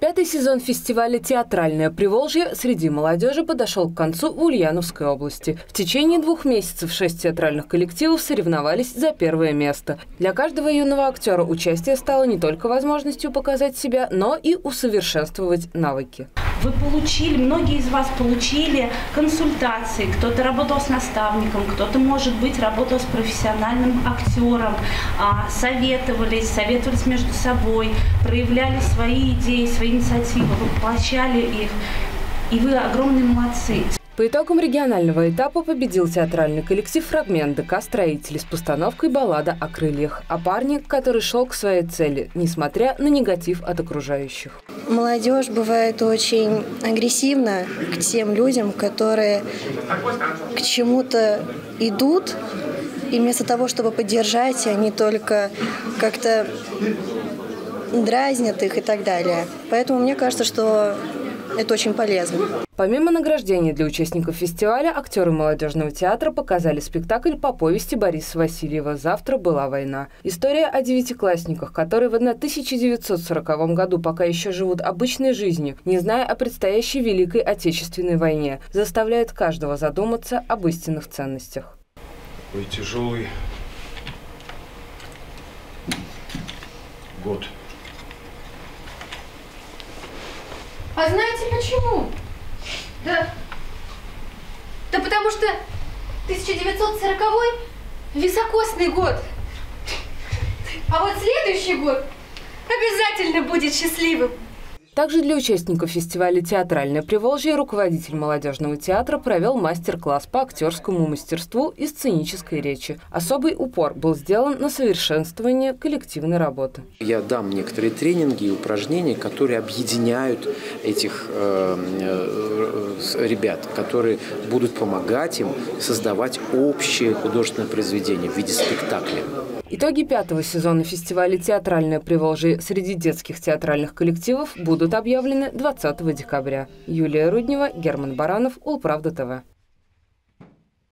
Пятый сезон фестиваля «Театральное Приволжье» среди молодежи подошел к концу в Ульяновской области. В течение двух месяцев шесть театральных коллективов соревновались за первое место. Для каждого юного актера участие стало не только возможностью показать себя, но и усовершенствовать навыки. Вы получили, многие из вас получили консультации, кто-то работал с наставником, кто-то, может быть, работал с профессиональным актером, а, советовались, советовались между собой, проявляли свои идеи, свои инициативы, воплощали их. И вы огромные молодцы. По итогам регионального этапа победил театральный коллектив «Фрагмент» ДК «Строители» с постановкой «Баллада о крыльях», а парни, который шел к своей цели, несмотря на негатив от окружающих. Молодежь бывает очень агрессивна к тем людям, которые к чему-то идут, и вместо того, чтобы поддержать, они только как-то дразнят их и так далее. Поэтому мне кажется, что это очень полезно. Помимо награждения для участников фестиваля, актеры молодежного театра показали спектакль по повести Бориса Васильева «Завтра была война». История о девятиклассниках, которые в 1940 году пока еще живут обычной жизнью, не зная о предстоящей Великой Отечественной войне, заставляет каждого задуматься об истинных ценностях. Такой тяжелый год. А знаете почему? Да. Да потому что 1940 високосный год. А вот следующий год обязательно будет счастливым. Также для участников фестиваля «Театральное Приволжье» руководитель молодежного театра провел мастер-класс по актерскому мастерству и сценической речи. Особый упор был сделан на совершенствование коллективной работы. Я дам некоторые тренинги и упражнения, которые объединяют этих э, э, ребят, которые будут помогать им создавать общее художественное произведение в виде спектакля. Итоги пятого сезона фестиваля «Театральное Приволжье» среди детских театральных коллективов будут объявлены 20 декабря. Юлия Руднева, Герман Баранов, Улправда ТВ.